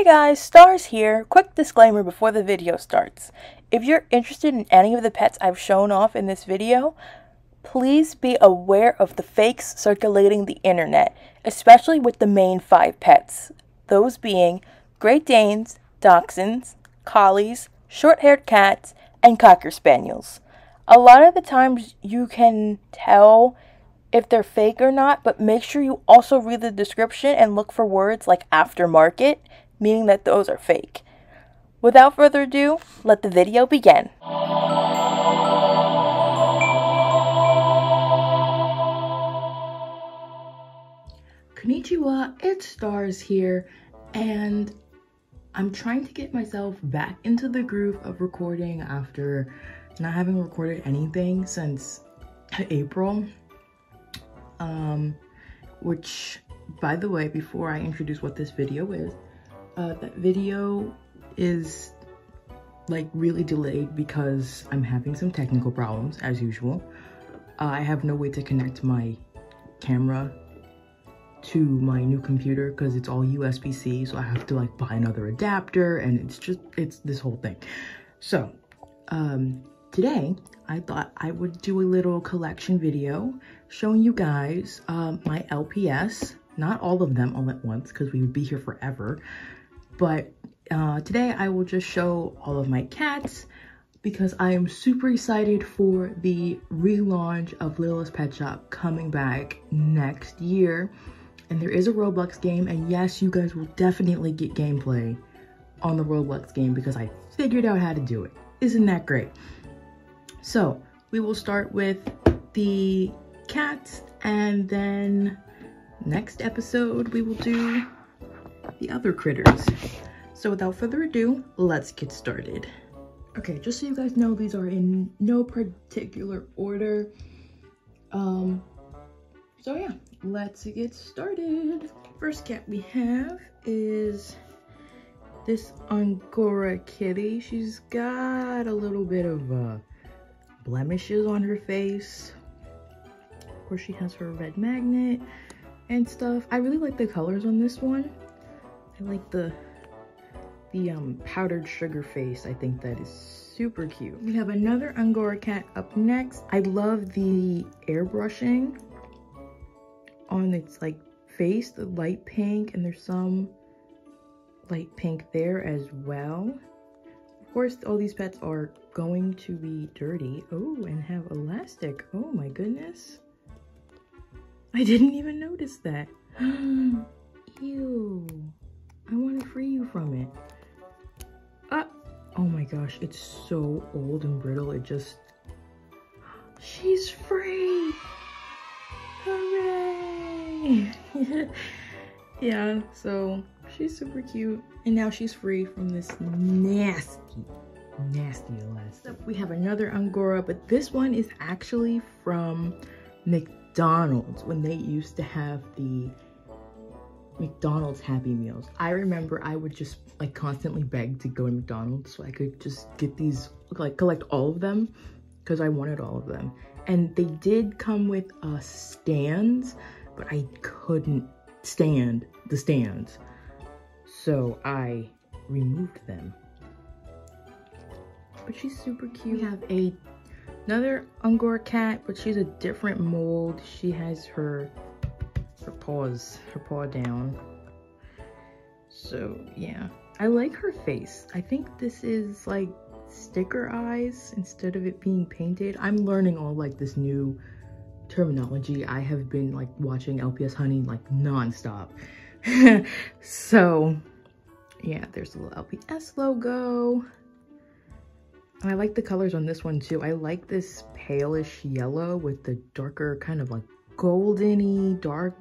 Hey guys, Starz here. Quick disclaimer before the video starts. If you're interested in any of the pets I've shown off in this video, please be aware of the fakes circulating the internet, especially with the main five pets. Those being Great Danes, Dachshunds, Collies, short-haired cats, and Cocker Spaniels. A lot of the times you can tell if they're fake or not, but make sure you also read the description and look for words like aftermarket meaning that those are fake. Without further ado, let the video begin. Konnichiwa, it's Starz here, and I'm trying to get myself back into the groove of recording after not having recorded anything since April. Um, which, by the way, before I introduce what this video is, uh, that video is like really delayed because I'm having some technical problems as usual. Uh, I have no way to connect my camera to my new computer because it's all USB-C so I have to like buy another adapter and it's just it's this whole thing. So um today I thought I would do a little collection video showing you guys uh, my LPS not all of them all at once because we would be here forever but uh, today I will just show all of my cats because I am super excited for the relaunch of Littlest Pet Shop coming back next year. And there is a Roblox game, and yes, you guys will definitely get gameplay on the Roblox game because I figured out how to do it. Isn't that great? So, we will start with the cats, and then next episode we will do the other critters. So without further ado, let's get started. Okay, just so you guys know, these are in no particular order. Um, so yeah, let's get started. First cat we have is this Angora kitty. She's got a little bit of uh, blemishes on her face. Of course, she has her red magnet and stuff. I really like the colors on this one. I like the the um powdered sugar face. I think that is super cute. We have another Angora cat up next. I love the airbrushing on its like face, the light pink, and there's some light pink there as well. Of course, all these pets are going to be dirty. Oh, and have elastic. Oh my goodness. I didn't even notice that. Ew. I want to free you from it. Ah! Oh my gosh, it's so old and brittle. It just... She's free! Hooray! yeah, so she's super cute. And now she's free from this nasty, nasty elastic. We have another Angora, but this one is actually from McDonald's when they used to have the McDonald's Happy Meals. I remember I would just like constantly beg to go to McDonald's so I could just get these, like collect all of them because I wanted all of them. And they did come with uh, stands, but I couldn't stand the stands. So I removed them. But she's super cute. We have a another Angora cat, but she's a different mold. She has her her paws, her paw down. So yeah, I like her face. I think this is like sticker eyes instead of it being painted. I'm learning all like this new terminology. I have been like watching LPS Honey like non-stop. so yeah, there's a little LPS logo. I like the colors on this one too. I like this palish yellow with the darker kind of like goldeny, dark,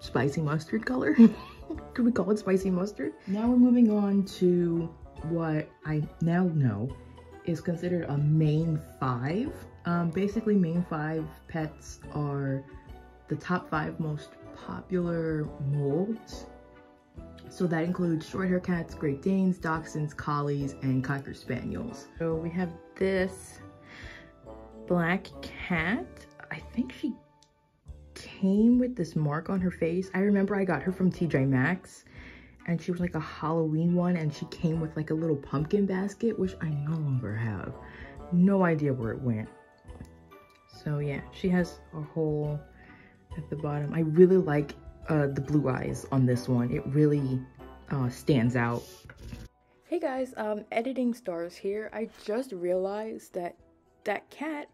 spicy mustard color. Could we call it spicy mustard? Now we're moving on to what I now know is considered a main five. Um, basically, main five pets are the top five most popular molds. So that includes short hair cats, Great Danes, Dachshunds, Collies, and Cocker Spaniels. So we have this black cat. I think she came with this mark on her face. I remember I got her from TJ Maxx and she was like a Halloween one and she came with like a little pumpkin basket, which I no longer have. No idea where it went. So yeah, she has a hole at the bottom. I really like uh, the blue eyes on this one. It really uh, stands out. Hey guys, um, editing Starz here. I just realized that that cat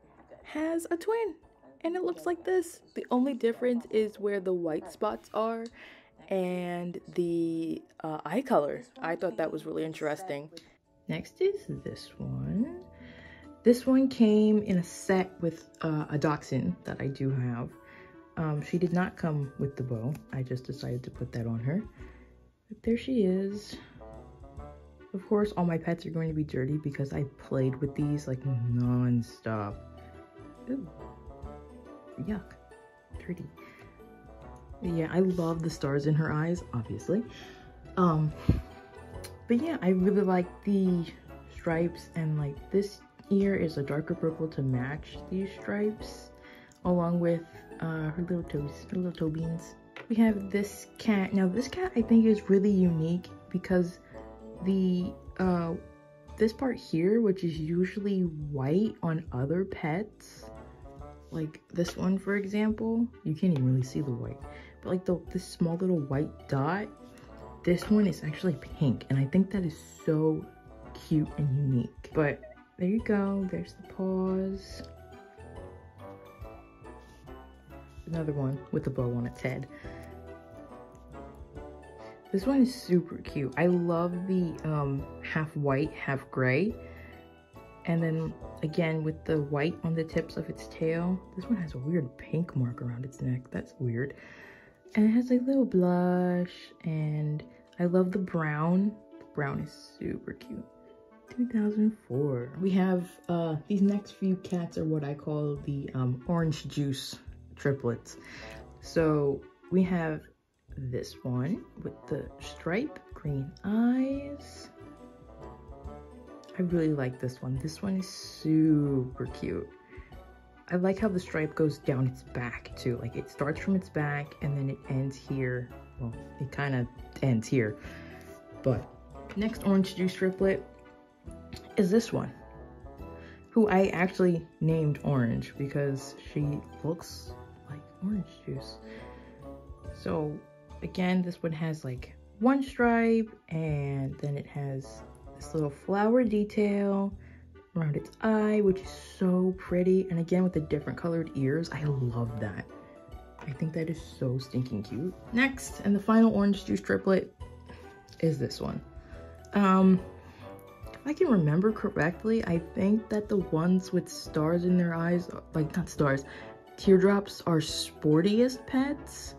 has a twin and it looks like this. The only difference is where the white spots are and the uh, eye color. I thought that was really interesting. Next is this one. This one came in a set with uh, a dachshund that I do have. Um, she did not come with the bow. I just decided to put that on her. But there she is. Of course, all my pets are going to be dirty because I played with these like non-stop. Ooh. Yuck. Dirty. Yeah, I love the stars in her eyes, obviously. Um, but yeah, I really like the stripes and like this ear is a darker purple to match these stripes along with uh, her little toes, her little toe beans. We have this cat. Now this cat I think is really unique because the uh, this part here, which is usually white on other pets, like this one for example, you can't even really see the white, but like the this small little white dot, this one is actually pink, and I think that is so cute and unique. But there you go, there's the paws. Another one with a bow on its head. This one is super cute. I love the um, half white, half gray. And then again with the white on the tips of its tail. This one has a weird pink mark around its neck. That's weird. And it has a little blush and I love the brown. The brown is super cute. 2004. We have uh, these next few cats are what I call the um, orange juice triplets. So we have this one with the stripe green eyes. I really like this one. This one is super cute. I like how the stripe goes down its back too. Like it starts from its back and then it ends here. Well, it kind of ends here. But next orange juice triplet is this one. Who I actually named Orange because she looks like orange juice. So again, this one has like one stripe and then it has this little flower detail around its eye, which is so pretty. And again, with the different colored ears, I love that. I think that is so stinking cute. Next, and the final orange juice triplet is this one. Um, if I can remember correctly, I think that the ones with stars in their eyes, like not stars, teardrops are sportiest pets.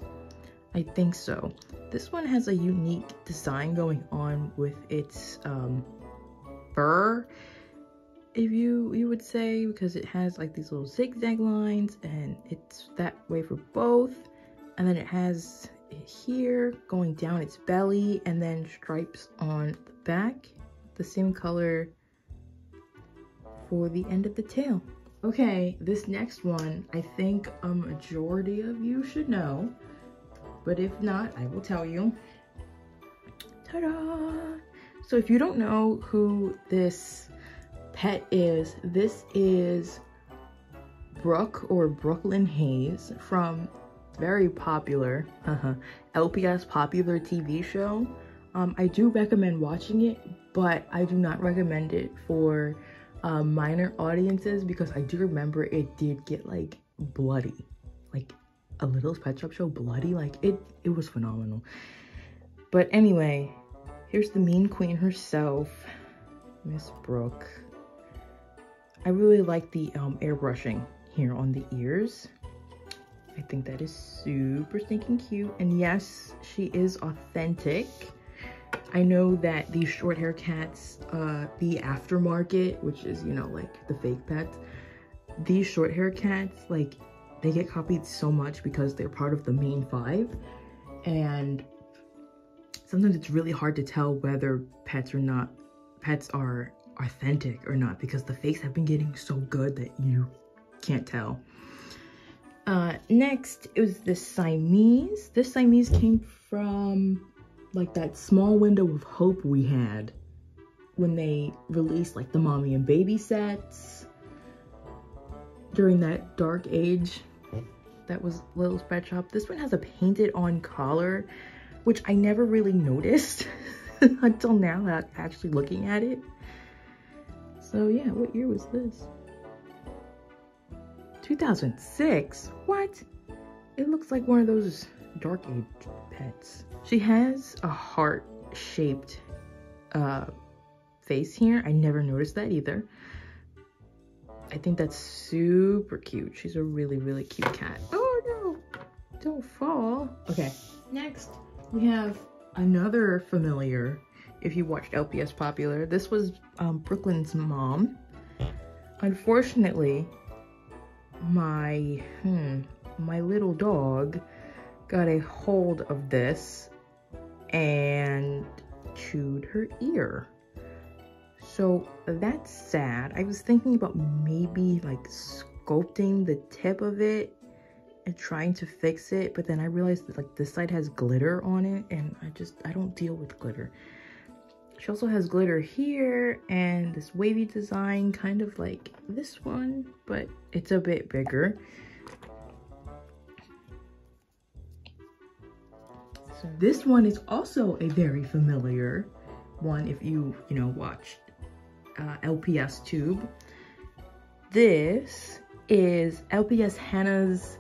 I think so. This one has a unique design going on with its um, fur, if you you would say, because it has like these little zigzag lines and it's that way for both. And then it has it here going down its belly and then stripes on the back, the same color for the end of the tail. Okay, this next one, I think a majority of you should know but if not, I will tell you. Ta-da! So if you don't know who this pet is, this is Brooke or Brooklyn Hayes from very popular LPS popular TV show. Um, I do recommend watching it, but I do not recommend it for uh, minor audiences because I do remember it did get like bloody. Like a Little Pet Shop show bloody. Like it, it was phenomenal. But anyway, here's the mean queen herself, Miss Brooke. I really like the um, airbrushing here on the ears. I think that is super stinking cute. And yes, she is authentic. I know that these short hair cats, uh, the aftermarket, which is, you know, like the fake pets, these short hair cats, like they get copied so much because they're part of the main five. And sometimes it's really hard to tell whether pets or not pets are authentic or not because the fakes have been getting so good that you can't tell. Uh next it was the siamese. This siamese came from like that small window of hope we had when they released like the mommy and baby sets during that dark age that was Little Pet Shop. This one has a painted on collar, which I never really noticed until now that actually looking at it. So yeah, what year was this? 2006? What? It looks like one of those dark age pets. She has a heart-shaped uh, face here. I never noticed that either. I think that's super cute. She's a really, really cute cat. Oh no, don't fall. Okay, next we have another familiar. If you watched LPS Popular, this was um, Brooklyn's mom. Unfortunately, my, hmm, my little dog got a hold of this and chewed her ear. So that's sad. I was thinking about maybe like sculpting the tip of it and trying to fix it, but then I realized that like this side has glitter on it and I just, I don't deal with glitter. She also has glitter here and this wavy design, kind of like this one, but it's a bit bigger. So this one is also a very familiar one if you, you know, watched uh, LPS tube. This is LPS Hannah's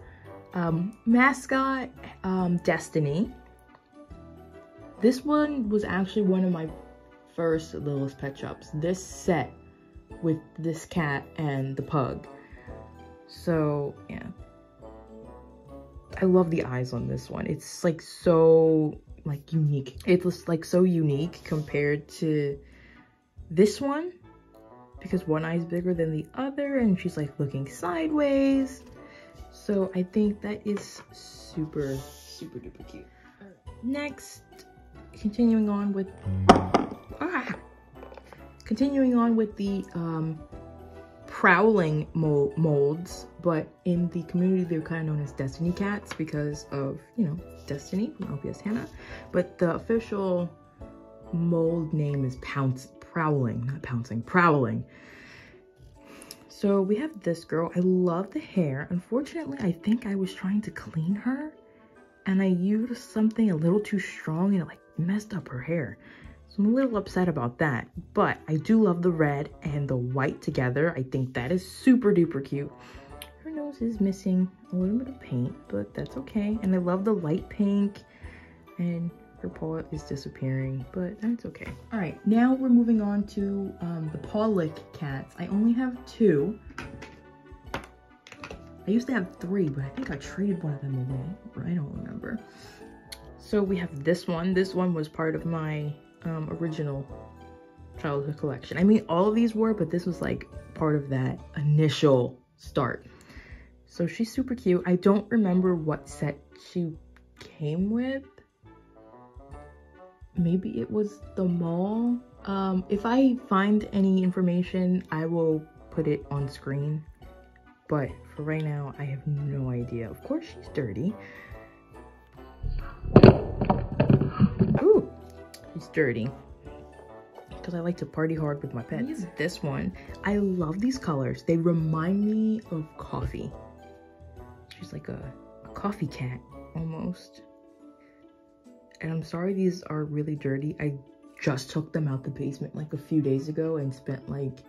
um, mascot, um, Destiny. This one was actually one of my first Littlest Pet Shops. This set with this cat and the pug. So, yeah. I love the eyes on this one. It's like so like unique. It's like so unique compared to this one because one eye is bigger than the other and she's like looking sideways. So I think that is super, super duper cute. Next, continuing on with, ah, continuing on with the um, prowling molds, but in the community they're kind of known as Destiny Cats because of, you know, Destiny from LPS Hannah. But the official mold name is Pounce prowling, not pouncing, prowling. So we have this girl. I love the hair. Unfortunately, I think I was trying to clean her and I used something a little too strong and it like messed up her hair. So I'm a little upset about that, but I do love the red and the white together. I think that is super duper cute. Her nose is missing a little bit of paint, but that's okay. And I love the light pink and her paw is disappearing, but that's okay. All right, now we're moving on to um, the paw lick cats. I only have two. I used to have three, but I think I traded one of them away. I don't remember. So we have this one. This one was part of my um, original childhood collection. I mean, all of these were, but this was like part of that initial start. So she's super cute. I don't remember what set she came with maybe it was the mall. Um, if I find any information, I will put it on screen. But for right now, I have no idea. Of course, she's dirty. Ooh, she's dirty. Because I like to party hard with my pets. Use this one. I love these colors. They remind me of coffee. She's like a, a coffee cat, almost and I'm sorry these are really dirty. I just took them out the basement like a few days ago and spent like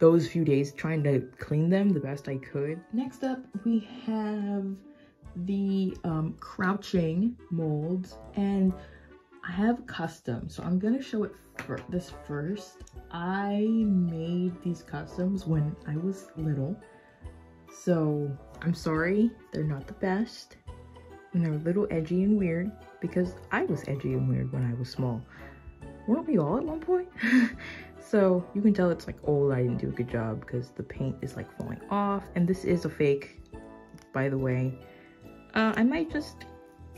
those few days trying to clean them the best I could. Next up, we have the um, crouching molds and I have custom. So I'm gonna show it for this first. I made these customs when I was little. So I'm sorry, they're not the best and they're a little edgy and weird because I was edgy and weird when I was small. Weren't we all at one point? so you can tell it's like old, I didn't do a good job because the paint is like falling off. And this is a fake, by the way. Uh, I might just,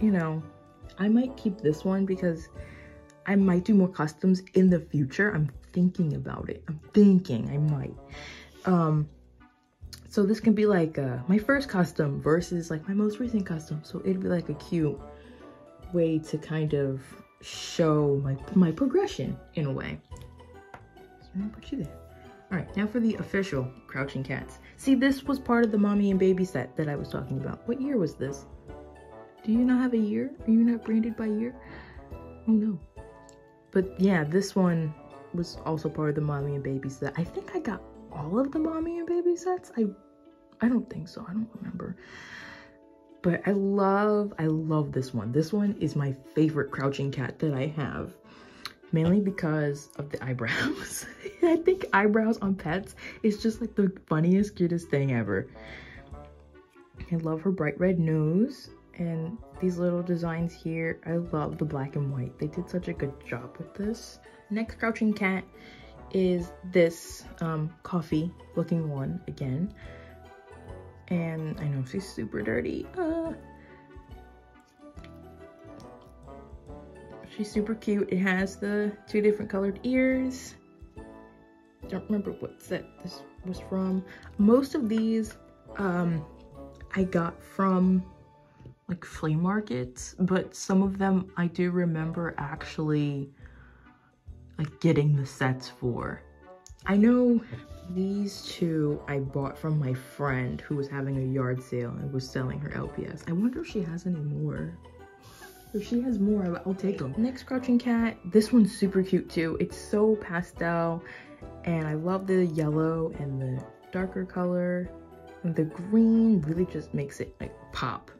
you know, I might keep this one because I might do more customs in the future. I'm thinking about it. I'm thinking I might. Um, so this can be like uh, my first custom versus like my most recent custom. So it'd be like a cute way to kind of show my, my progression in a way. So I'm gonna put you there. All right, now for the official Crouching Cats. See, this was part of the mommy and baby set that I was talking about. What year was this? Do you not have a year? Are you not branded by year? Oh no. But yeah, this one was also part of the mommy and baby set. I think I got all of the mommy and baby sets. I I don't think so. I don't remember. But I love, I love this one. This one is my favorite crouching cat that I have. Mainly because of the eyebrows. I think eyebrows on pets is just like the funniest, cutest thing ever. I love her bright red nose and these little designs here. I love the black and white. They did such a good job with this. Next crouching cat is this um, coffee looking one again. And I know she's super dirty. Uh, she's super cute. It has the two different colored ears. Don't remember what set this was from. Most of these um, I got from like flea markets, but some of them I do remember actually like getting the sets for. I know these two I bought from my friend who was having a yard sale and was selling her LPS. I wonder if she has any more. If she has more, I'll take them. Next Crouching Cat. This one's super cute too. It's so pastel and I love the yellow and the darker color. And the green really just makes it like pop.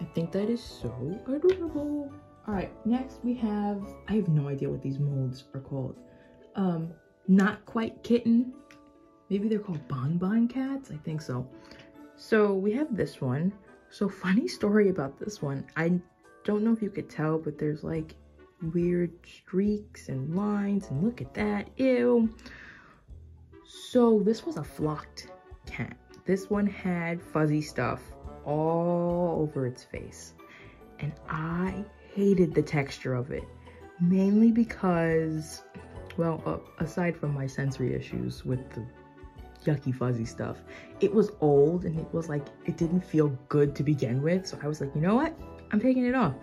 I think that is so adorable. All right, next we have, I have no idea what these molds are called. Um, not quite kitten. Maybe they're called bonbon cats. I think so. So we have this one. So funny story about this one. I don't know if you could tell, but there's like weird streaks and lines and look at that. Ew. So this was a flocked cat. This one had fuzzy stuff all over its face. And I hated the texture of it, mainly because, well, uh, aside from my sensory issues with the yucky fuzzy stuff, it was old and it was like, it didn't feel good to begin with. So I was like, you know what? I'm taking it off.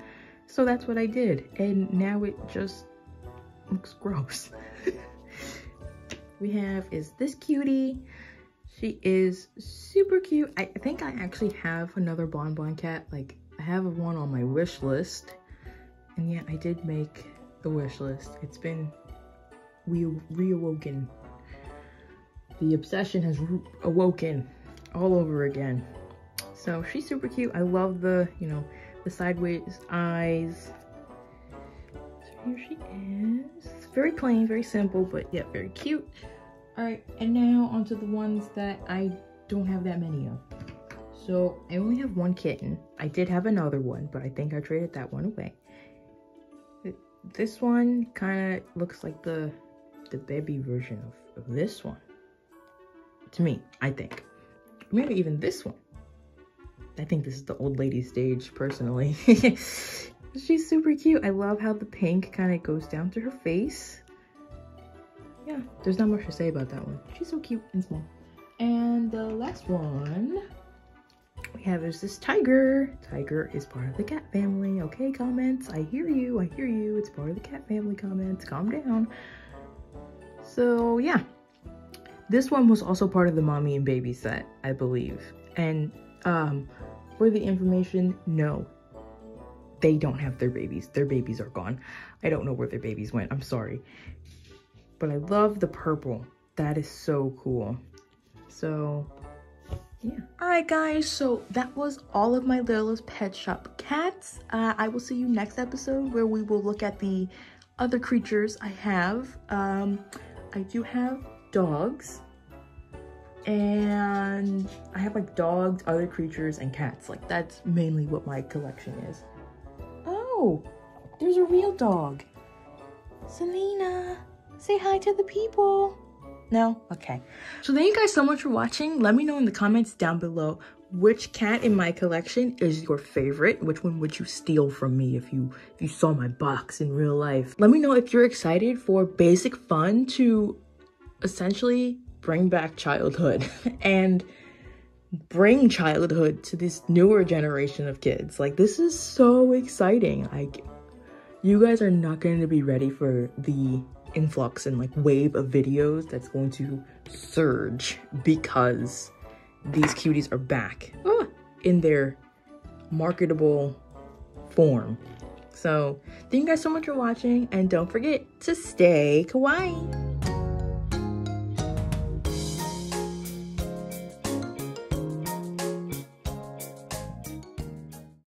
So that's what I did. And now it just looks gross. we have is this cutie. She is super cute. I think I actually have another Bonbon cat. Like, I have one on my wish list. And yeah, I did make the wish list. It's been re reawoken. The obsession has awoken all over again. So she's super cute. I love the, you know, the sideways eyes. So here she is. Very plain, very simple, but yet very cute. All right, and now onto the ones that I don't have that many of. So I only have one kitten. I did have another one, but I think I traded that one away. This one kind of looks like the the baby version of, of this one. To me, I think. Maybe even this one. I think this is the old lady stage, personally. She's super cute. I love how the pink kind of goes down to her face. Yeah, there's not much to say about that one. She's so cute and small. And the last one we have is this tiger. Tiger is part of the cat family. Okay, comments. I hear you. I hear you. It's part of the cat family comments. Calm down. So, yeah. This one was also part of the mommy and baby set, I believe. And um, for the information, no, they don't have their babies. Their babies are gone. I don't know where their babies went. I'm sorry. But I love the purple. That is so cool. So, yeah. Alright guys, so that was all of my Littlest Pet Shop cats. Uh, I will see you next episode where we will look at the other creatures I have. Um, I do have dogs and I have like dogs, other creatures, and cats. Like that's mainly what my collection is. Oh, there's a real dog. Selena, say hi to the people. No? Okay. So thank you guys so much for watching. Let me know in the comments down below which cat in my collection is your favorite. Which one would you steal from me if you if you saw my box in real life? Let me know if you're excited for basic fun to essentially bring back childhood and bring childhood to this newer generation of kids. Like this is so exciting. Like you guys are not going to be ready for the influx and like wave of videos that's going to surge because these cuties are back in their marketable form. So thank you guys so much for watching and don't forget to stay kawaii.